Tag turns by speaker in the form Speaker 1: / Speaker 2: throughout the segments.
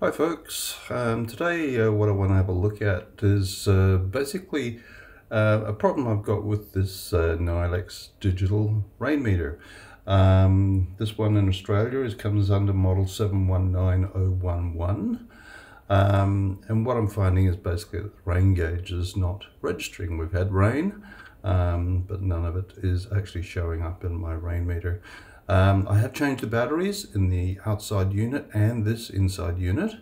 Speaker 1: Hi folks, um, today uh, what I want to have a look at is uh, basically uh, a problem I've got with this uh, Nylex digital rain meter. Um, this one in Australia is, comes under model 719011 um, and what I'm finding is basically the rain gauge is not registering. We've had rain um, but none of it is actually showing up in my rain meter. Um, I have changed the batteries in the outside unit and this inside unit.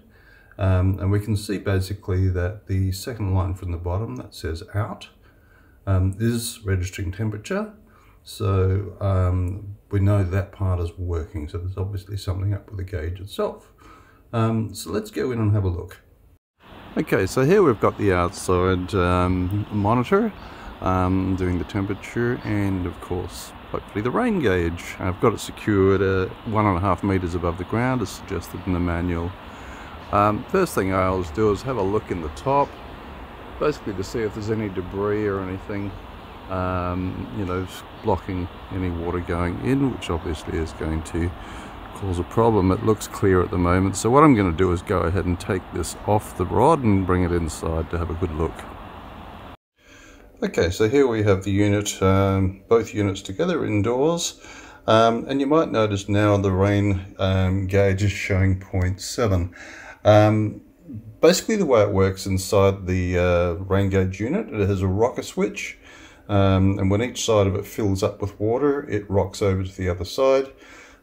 Speaker 1: Um, and we can see basically that the second line from the bottom that says out um, is registering temperature. So um, we know that part is working. So there's obviously something up with the gauge itself. Um, so let's go in and have a look. Okay, so here we've got the outside um, monitor doing the temperature and of course hopefully the rain gauge. I've got it secured at one and a half meters above the ground as suggested in the manual. Um, first thing I always do is have a look in the top, basically to see if there's any debris or anything, um, you know, blocking any water going in, which obviously is going to cause a problem. It looks clear at the moment, so what I'm going to do is go ahead and take this off the rod and bring it inside to have a good look. Okay, so here we have the unit, um, both units together indoors. Um, and you might notice now the rain um, gauge is showing 0.7. Um, basically the way it works inside the uh, rain gauge unit, it has a rocker switch. Um, and when each side of it fills up with water, it rocks over to the other side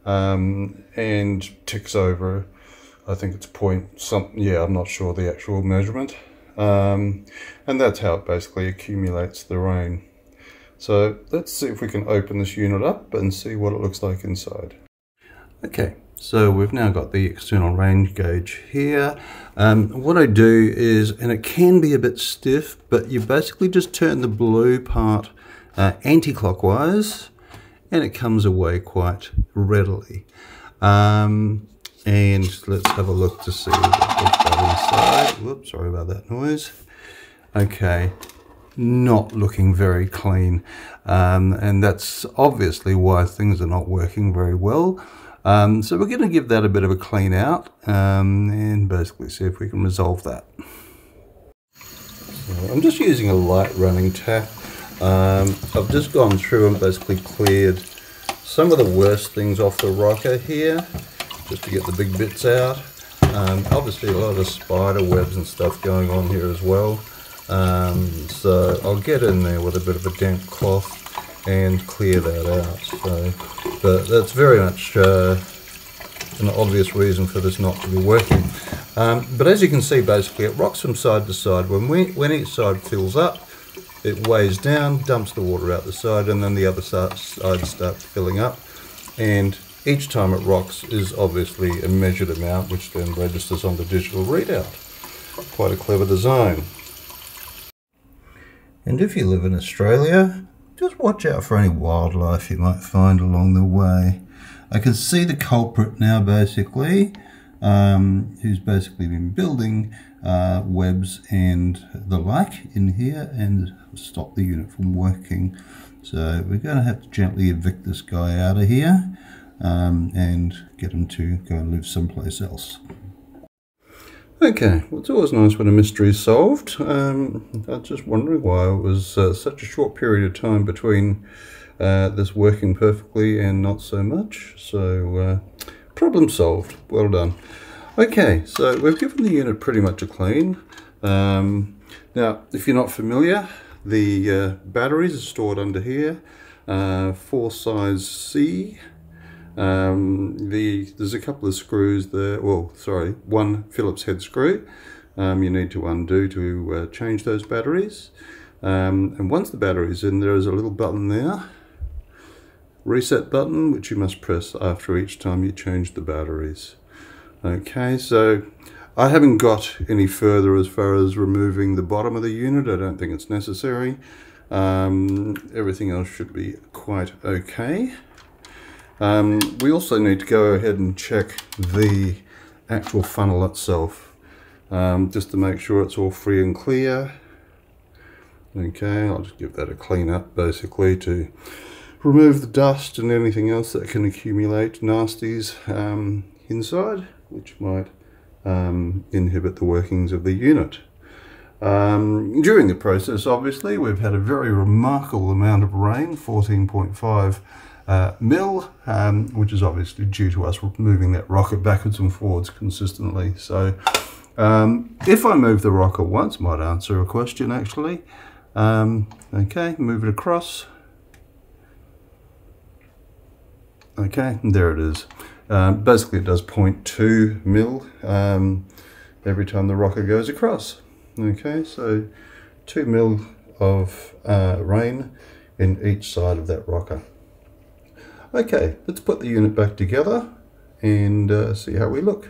Speaker 1: um, and ticks over. I think it's point something, yeah, I'm not sure the actual measurement. Um, and that's how it basically accumulates the rain. So let's see if we can open this unit up and see what it looks like inside. Okay, so we've now got the external rain gauge here. Um, what I do is, and it can be a bit stiff, but you basically just turn the blue part uh, anti-clockwise and it comes away quite readily. Um, and let's have a look to see inside. Whoops, sorry about that noise. Okay, not looking very clean. Um, and that's obviously why things are not working very well. Um, so we're going to give that a bit of a clean out um, and basically see if we can resolve that. So I'm just using a light running tap. Um, I've just gone through and basically cleared some of the worst things off the rocker here just to get the big bits out. Um, obviously a lot of spider webs and stuff going on here as well. Um, so I'll get in there with a bit of a damp cloth and clear that out. So, but that's very much uh, an obvious reason for this not to be working. Um, but as you can see, basically it rocks from side to side. When, we, when each side fills up, it weighs down, dumps the water out the side, and then the other side starts filling up. And each time it rocks is obviously a measured amount, which then registers on the digital readout. Quite a clever design. And if you live in Australia, just watch out for any wildlife you might find along the way. I can see the culprit now basically, um, who's basically been building uh, webs and the like in here and stop the unit from working. So we're going to have to gently evict this guy out of here um, and get him to go and live someplace else. Okay, well, it's always nice when a mystery is solved. Um, I was just wondering why it was uh, such a short period of time between uh, this working perfectly and not so much. So, uh, problem solved. Well done. Okay, so we've given the unit pretty much a clean. Um, now, if you're not familiar, the uh, batteries are stored under here. Uh, four size C um, the There's a couple of screws there, well, sorry, one Phillips head screw um, you need to undo to uh, change those batteries. Um, and once the battery's in, there is a little button there, reset button, which you must press after each time you change the batteries. Okay, so I haven't got any further as far as removing the bottom of the unit. I don't think it's necessary. Um, everything else should be quite okay. Um, we also need to go ahead and check the actual funnel itself um, just to make sure it's all free and clear. Okay, I'll just give that a clean up basically to remove the dust and anything else that can accumulate nasties um, inside, which might um, inhibit the workings of the unit. Um, during the process, obviously, we've had a very remarkable amount of rain, 14.5 uh, mil, um, which is obviously due to us moving that rocket backwards and forwards consistently. So um, if I move the rocket once, might answer a question actually. Um, okay, move it across. Okay, there it is. Um, basically it does 0.2 mil um, every time the rocket goes across. Okay, so 2 mil of uh, rain in each side of that rocker. Okay, let's put the unit back together and uh, see how we look.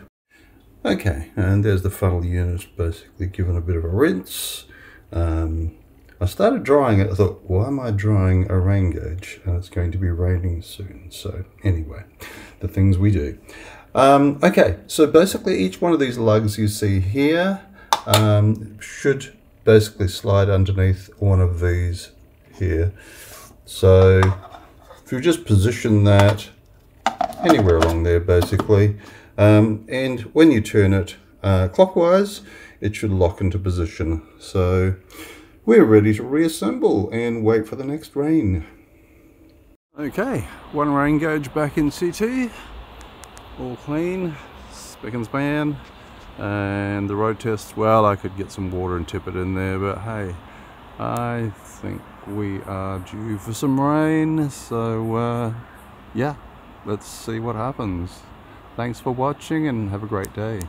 Speaker 1: Okay, and there's the funnel unit basically given a bit of a rinse. Um, I started drying it, I thought, why am I drying a rain gauge? And it's going to be raining soon. So anyway, the things we do. Um, okay, so basically each one of these lugs you see here um, should basically slide underneath one of these here. So you just position that anywhere along there basically, um, and when you turn it uh, clockwise, it should lock into position. So we're ready to reassemble and wait for the next rain. Okay, one rain gauge back in situ, all clean, spick and span, and the road test, well I could get some water and tip it in there, but hey, I think we are due for some rain, so uh, yeah, let's see what happens. Thanks for watching and have a great day.